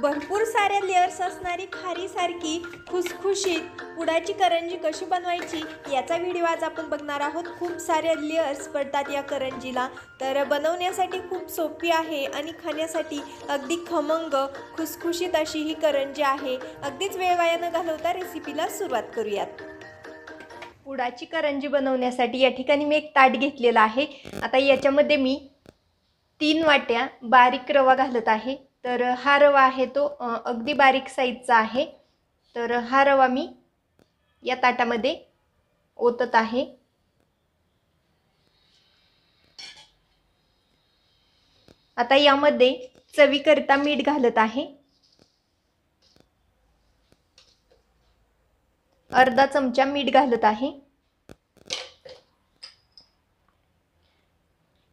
भरपूर साऱ्या लेअर्स असणारी खारीसारखी खुसखुशीत पुडाची करंजी कशी बनवायची याचा व्हिडिओ आज आपण बघणार आहोत. खूप साऱ्या लेअर्स पडतात या करंजीला. तर बनवण्यासाठी खूप सोपी आहे आणि खाण्यासाठी अगदी खमंग खुसखुशीत अशी ही करंजी आहे. अगदीच वेळ वाया न घालवता रेसिपीला सुरुवात करूयात. पुडाची करंजी बनवण्यासाठी या ठिकाणी मी एक ताट घेतलेला आहे. आता याच्यामध्ये मी तीन वाट्या बारीक रवा घालत आहे. तर हा रवा आहे तो अगदी बारीक साईजचा आहे. तर हा रवा मी या ताटामध्ये ओतत आहे. आता यामध्ये चवीकरिता मीठ घालत आहे. अर्धा चमचा मीठ घालत आहे.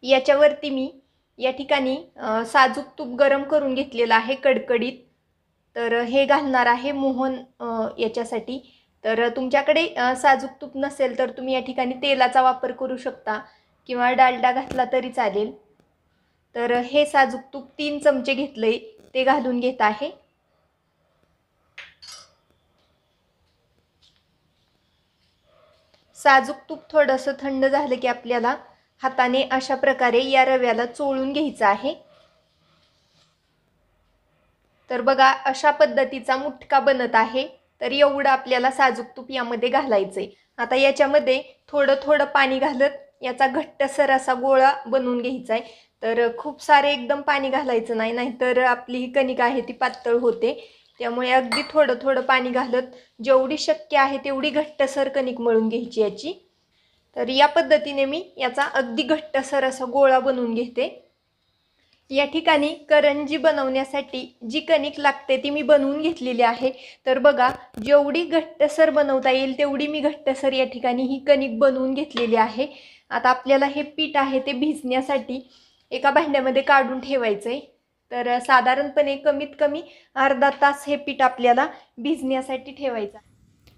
याच्यावरती मी या ठिकाणी साजूक तूप गरम करून घेतलेलं आहे कडकडीत. तर हे घालणार आहे मोहन याच्यासाठी. तर तुमच्याकडे साजूक तूप नसेल तर तुम्ही या ठिकाणी तेलाचा वापर करू शकता किंवा डालडा घातला तरी चालेल. तर हे साजूक तूप तीन चमचे घेतले ते घालून घेत आहे. साजूक तूप थोडंसं थंड झालं की आपल्याला हाताने अशा प्रकारे या रव्याला चोळून घ्यायचं आहे. तर बघा अशा पद्धतीचा मुटका बनत आहे. तर एवढं आपल्याला साजूक तूप यामध्ये घालायचं आहे आता याच्यामध्ये थोडं थोडं पाणी घालत याचा घट्टसर असा गोळा बनवून घ्यायचा आहे तर खूप सारे एकदम पाणी घालायचं नाही नाहीतर आपली ही कणिका आहे ती पातळ होते. त्यामुळे अगदी थोडं थोडं पाणी घालत जेवढी शक्य आहे तेवढी घट्टसर कणिक मळून घ्यायची याची. तर या पद्धतीने मी याचा अगदी घट्टसर असा गोळा बनवून घेते. या ठिकाणी करंजी बनवण्यासाठी जी कणिक लागते ती मी बनवून घेतलेली आहे. तर बघा जेवढी घट्टसर बनवता येईल तेवढी मी घट्टसर या ठिकाणी ही कणिक बनवून घेतलेली आहे. आता आपल्याला हे पीठ आहे ते भिजण्यासाठी एका भांड्यामध्ये काढून ठेवायचं आहे तर साधारणपणे कमीत कमी अर्धा तास हे पीठ आपल्याला भिजण्यासाठी ठेवायचं आहे.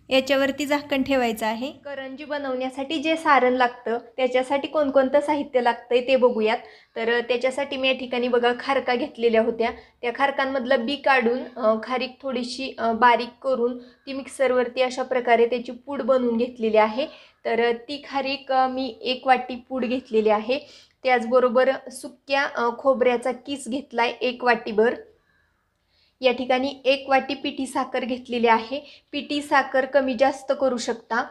याच्यावरती झाकण ठेवायचं आहे. करंजी बनवण्यासाठी जे सारण लागतं त्याच्यासाठी कोणकोणतं साहित्य लागतंय ते बघूयात. तर त्याच्यासाठी मी या ठिकाणी बघा खारका घेतलेल्या होत्या. त्या खारकांमधलं बी काढून खारीक थोडीशी बारीक करून ती मिक्सरवरती अशा प्रकारे त्याची पूड बनवून घेतलेली आहे. तर ती खारीक मी एक वाटी पूड घेतलेली आहे. त्याचबरोबर सुक्या खोबऱ्याचा किस घेतलाय एक वाटीभर. या ठिकाणी एक वाटी पिठी साखर घेतलेली आहे. पिठी साखर कमी जास्त करू शकता.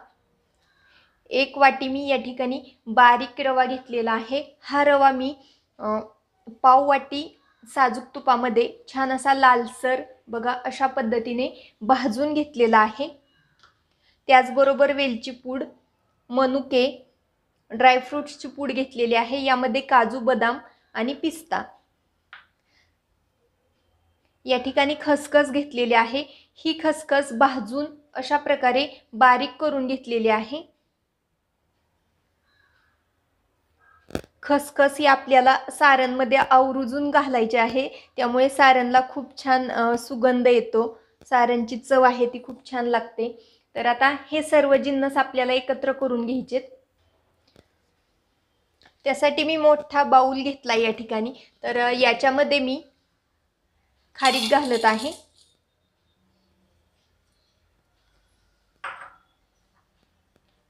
एक वाटी मी या ठिकाणी बारीक रवा घेतलेला आहे. हा रवा मी पाव वाटी साजूक तुपामध्ये छान असा लालसर बघा अशा पद्धतीने भाजून घेतलेला आहे. त्याचबरोबर वेलची पूड मनुके ड्रायफ्रूट्सची पूड घेतलेली आहे. यामध्ये काजू बदाम आणि पिस्ता. या ठिकाणी खसखस घेतलेली आहे. ही खसखस भाजून अशा प्रकारे बारीक करून घेतलेली आहे. खसखस ही आपल्याला सारणमध्ये आवरुजून घालायची आहे. त्यामुळे सारणला खूप छान सुगंध येतो. सारणची चव आहे ती खूप छान लागते. तर आता हे सर्व जिन्नस आपल्याला एकत्र करून घ्यायचेत. त्यासाठी मी मोठा बाऊल घेतला या ठिकाणी. तर याच्यामध्ये मी खारीक घालत आहे.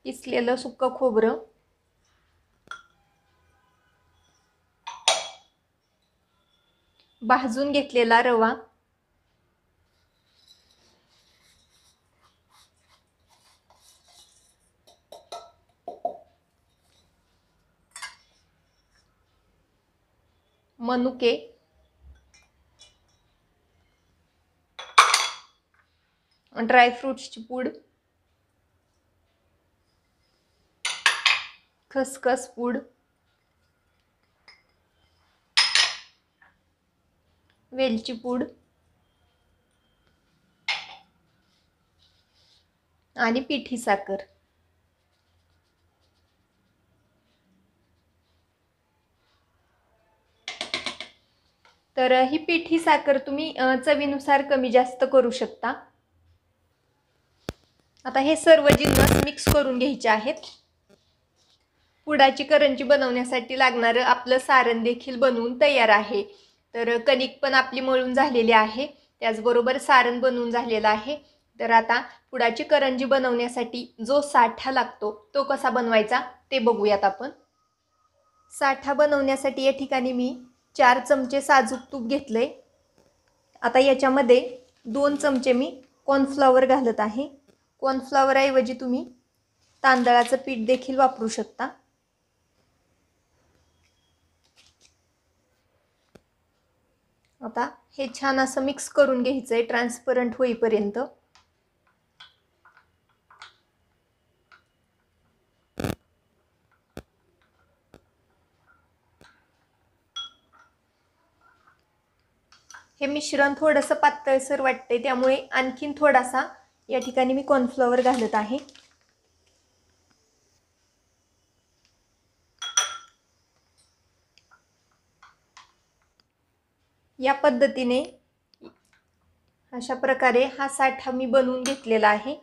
किसलेलं सुक्क खोबरं. भाजून घेतलेला रवा. मनुके. ड्रायफ्रूट्सची पूड. खसखस पूड. वेलची पूड. आणि पिठी साखर. तर ही पिठी साखर तुम्ही चवीनुसार कमी जास्त करू शकता. आता हे सर्व जिन्नस मिक्स करून घ्यायचे आहेत पुडाची करंजी बनवण्यासाठी लागणारं आपलं सारण देखील बनवून तयार आहे. तर कणिक पण आपली मळून झालेली आहे त्याचबरोबर सारण बनवून झालेलं आहे. तर आता पुडाची करंजी बनवण्यासाठी जो साठा लागतो तो कसा बनवायचा ते बघूयात आपण. साठा बनवण्यासाठी या ठिकाणी मी चार चमचे साजूक तूप घेतले आता याच्यामध्ये दोन चमचे मी कॉर्नफ्लॉवर घालत आहे. कॉर्नफ्लॉवरऐवजी तुम्ही तांदळाचं पीठ देखील वापरू शकता. आता हे छान असं मिक्स करून घ्यायचं आहे ट्रान्सपरंट होईपर्यंत. हे मिश्रण थोडंसं पातळसर वाटतंय त्यामुळे आणखीन थोडासा या ठिकाणी मी कॉर्नफ्लॉवर घालत आहे. या पद्धतीने अशा प्रकारे हा साठा मी बनवून घेतलेला आहे.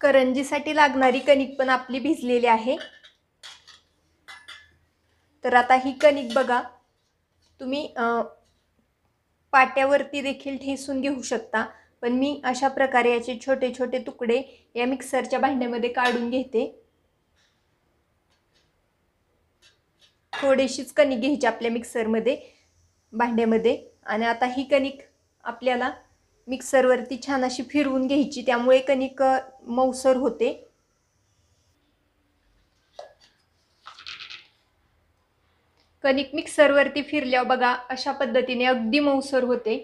करंजीसाठी लागणारी कणिक पण आपली भिजलेली आहे. तर आता ही कणिक बघा. तुम्ही पाट्यावरती देखील ठेसून घेऊ शकता. पण मी अशा प्रकारे याचे छोटे छोटे तुकडे या मिक्सरच्या भांड्यामध्ये काढून घेते. थोडीशीच कणिक घ्यायची आपल्या मिक्सरमध्ये भांड्यामध्ये. आणि आता ही कणिक आपल्याला मिक्सरवरती छान अशी फिरवून घ्यायची. त्यामुळे कणिक मौसर होते. कणिक मिक्सरवरती फिरल्यावर बघा अशा पद्धतीने अगदी मऊसर होते.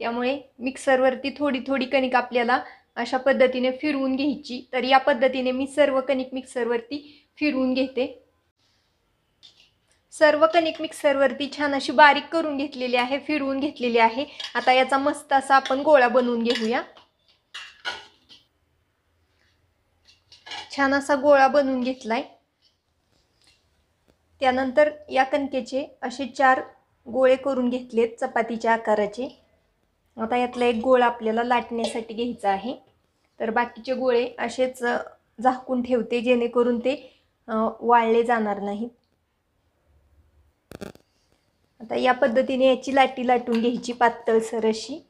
त्यामुळे मिक्सरवरती थोडी थोडी कणिक आपल्याला अशा पद्धतीने फिरवून घ्यायची. तर या पद्धतीने मी सर्व कणिक मिक्सरवरती फिरवून घेते. सर्व कणिक मिक्सरवरती छान अशी बारीक करून घेतलेली आहे फिरवून घेतलेली आहे. आता याचा मस्त असा आपण गोळा बनवून घेऊया. छान असा गोळा बनवून घेतलाय. त्यानंतर या कणकेचे असे चार गोळे करून घेतलेत चपातीच्या आकाराचे. आता यातला एक गोळा आपल्याला लाटण्यासाठी घ्यायचा आहे. तर बाकीचे गोळे असेच झाकून ठेवते जेणेकरून ते वाळले जाणार नाहीत. आता या पद्धतीने याची लाटी लाटून घ्यायची पातळसर अशी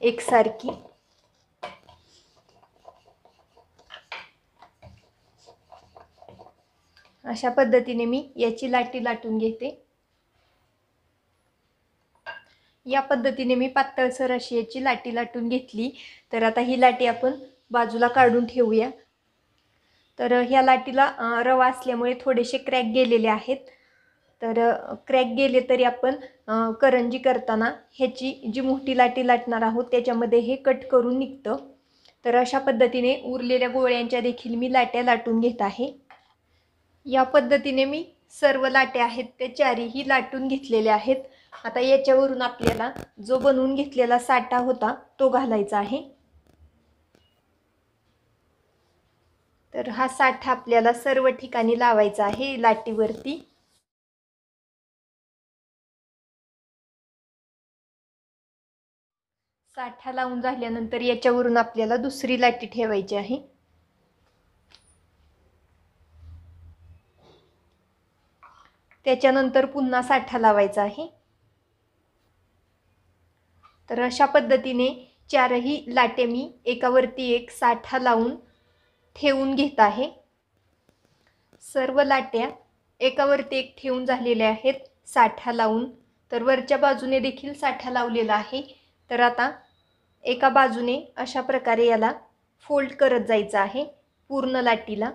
एकसारखी. अशा पद्धतीने मी याची लाटी लाटून घेते. या पद्धतीने मी पातळसर अशी याची लाटी लाटून घेतली. तर आता ही लाटी आपण बाजूला काढून ठेवूया. तर ह्या लाटीला रवा असल्यामुळे थोडेसे क्रॅक गेलेले आहेत. तर क्रॅक गेले तरी आपण करंजी करताना ह्याची जी मोठी लाटी लाटणार आहोत त्याच्यामध्ये हे कट करून निघतं. तर अशा पद्धतीने उरलेल्या गोळ्यांच्या देखील मी लाट्या लाटून घेत आहे. या पद्धतीने मी सर्व लाटे आहेत त्या चारीही लाटून घेतलेल्या आहेत. आता याच्यावरून आपल्याला जो बनवून घेतलेला साठा होता तो घालायचा आहे. तर हा साठा आपल्याला सर्व ठिकाणी लावायचा आहे लाटीवरती. साठा लावून झाल्यानंतर याच्यावरून आपल्याला दुसरी लाटी ठेवायची आहे. त्याच्यानंतर पुन्हा साठा लावायचा आहे. तर अशा पद्धतीने चारही लाटे मी एकावरती एक साठा लावून ठेवून घेत आहे. सर्व लाट्या एकावरती एक ठेवून झालेल्या आहेत साठा लावून. तर वरच्या बाजूने देखील साठा लावलेला आहे. तर आता एका बाजूने अशा प्रकारे याला फोल्ड करत जायचं आहे पूर्ण लाटीला.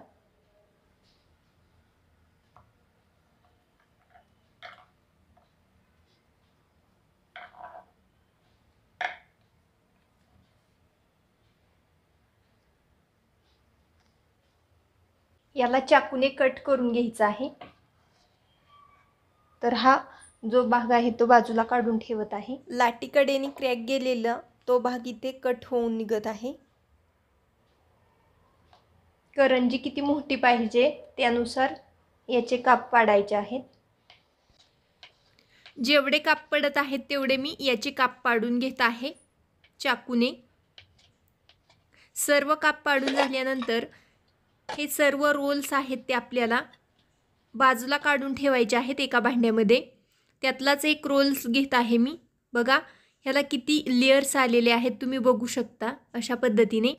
याला चाकूने कट करून घ्यायचा आहे. तर हा जो भाग आहे तो बाजूला काढून ठेवत आहे. लाटीकडेने क्रॅक गेलेलं तो भाग इथे कट होऊन निघत आहे. करंजी किती मोठी पाहिजे त्यानुसार याचे काप पाडायचे आहेत. जेवढे काप पडत आहेत तेवढे मी याचे काप पाडून घेत आहे. चाकूने. सर्व काप पाडून झाल्यानंतर हे सर्व रोल्स आहेत ते आपल्याला बाजूला काढून ठेवायचे आहेत एका भांड्यामध्ये. त्यातलाच एक रोल्स घेत आहे मी. बघा ह्याला किती लेयर्स आलेले आहेत तुम्ही बघू शकता अशा पद्धतीने.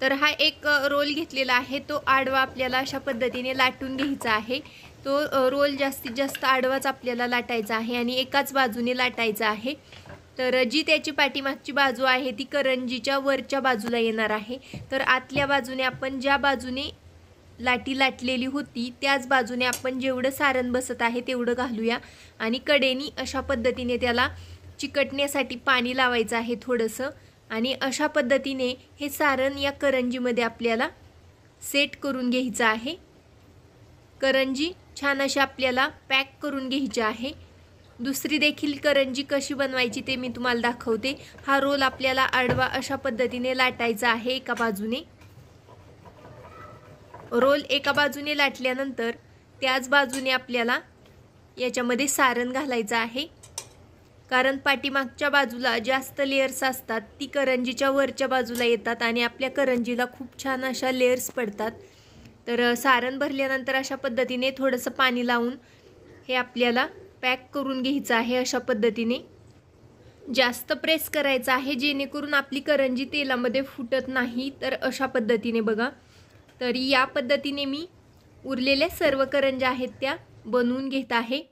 तर हा एक रोल घेतलेला आहे. तो आडवा आपल्याला अशा पद्धतीने लाटून घ्यायचा आहे. तो रोल जास्तीत जास्त आडवाच आपल्याला लाटायचा आहे आणि एकाच बाजूने लाटायचा आहे. तर जी त्याची पाठीमागची बाजू आहे ती करंजीच्या वरच्या बाजूला येणार आहे. तर आतल्या बाजूने आपण ज्या बाजूने लाटी लाटलेली होती त्याच बाजूने आपण जेवढं सारण बसत आहे तेवढं घालूया. आणि कडेनी अशा पद्धतीने त्याला चिकटण्यासाठी पाणी लावायचं आहे थोडंसं. आणि अशा पद्धतीने हे सारण या करंजीमध्ये आपल्याला सेट करून घ्यायचं आहे. करंजी छान अशी आपल्याला पॅक करून घ्यायची आहे. दुसरी देखील करंजी कशी बनवायची ते मी तुम्हाला दाखवते. हा रोल आपल्याला आडवा अशा पद्धतीने लाटायचा आहे एका बाजूने. रोल एका बाजूने लाटल्यानंतर त्याच बाजूने आपल्याला याच्यामध्ये सारण घालायचं आहे. कारण पाठीमागच्या बाजूला जास्त लेयर्स असतात ती करंजीच्या वरच्या बाजूला येतात आणि आपल्या करंजीला खूप छान अशा लेयर्स पडतात. तर सारण भरल्यानंतर अशा पद्धतीने थोडंसं पाणी लावून हे आपल्याला पॅक करून घ्यायचं आहे अशा पद्धतीने. जास्त प्रेस करायचं आहे जेणेकरून आपली करंजी तेलामध्ये फुटत नाही. तर अशा पद्धतीने बघा. तरी या पद्धतीने मी उरलेल्या सर्व करंज्या आहेत त्या बनवून घेत आहे.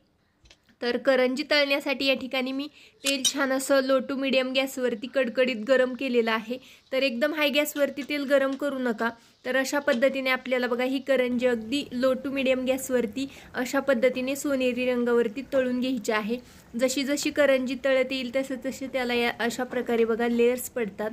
तर करंजी तळण्यासाठी या ठिकाणी मी तेल छान असं लो टू मिडियम गॅसवरती कडकडीत गरम केलेलं आहे. तर एकदम हाय गॅसवरती तेल गरम करू नका. तर अशा पद्धतीने आपल्याला बघा ही करंजी अगदी लो टू मिडियम गॅसवरती अशा पद्धतीने सोनेरी रंगावरती तळून घ्यायची आहे. जशी जशी करंजी तळत येईल तसं तसे त्याला या अशा प्रकारे बघा लेयर्स पडतात.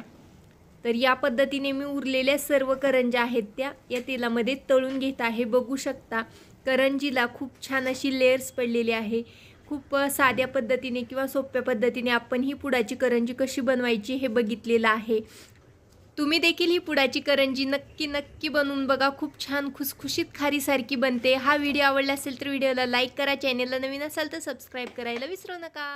तर या पद्धतीने मी उरलेल्या सर्व करंज्या आहेत त्या या तेलामध्ये तळून घेत आहे. बघू शकता करंजीला खूप छान अशी लेयर्स पडलेली आहे. खूप साध्या पद्धतीने किंवा सोप्या पद्धतीने आपण ही पुडाची करंजी कशी बनवायची हे बघितलेलं आहे. तुम्ही देखील ही पुडाची करंजी नक्की नक्की बनवून बघा. खूप छान खुसखुशीत खारीसारखी बनते. हा व्हिडिओ आवडला असेल तर व्हिडिओला लाईक करा. चॅनेलला नवीन असाल तर सबस्क्राईब करायला विसरू नका.